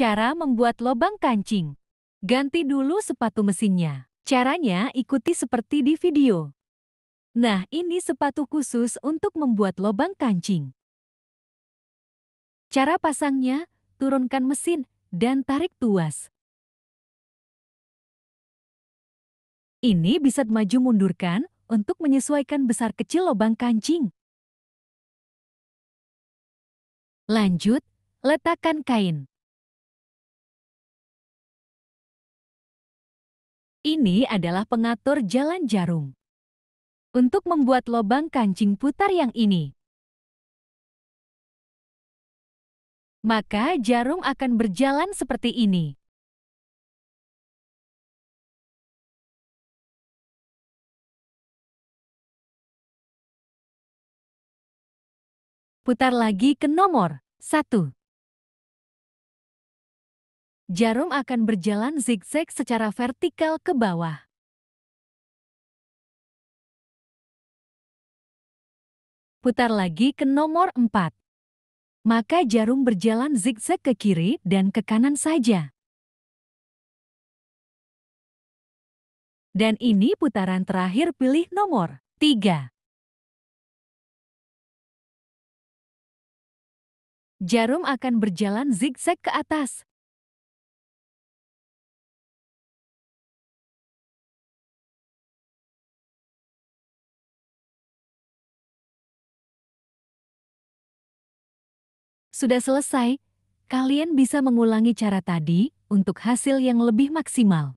Cara membuat lobang kancing. Ganti dulu sepatu mesinnya. Caranya ikuti seperti di video. Nah, ini sepatu khusus untuk membuat lobang kancing. Cara pasangnya, turunkan mesin dan tarik tuas. Ini bisa maju mundurkan untuk menyesuaikan besar kecil lubang kancing. Lanjut, letakkan kain. Ini adalah pengatur jalan jarum. Untuk membuat lubang kancing putar yang ini, maka jarum akan berjalan seperti ini. Putar lagi ke nomor 1. Jarum akan berjalan zigzag secara vertikal ke bawah. Putar lagi ke nomor 4. Maka jarum berjalan zigzag ke kiri dan ke kanan saja. Dan ini putaran terakhir pilih nomor 3. jarum akan berjalan zigzag ke atas. Sudah selesai, kalian bisa mengulangi cara tadi untuk hasil yang lebih maksimal.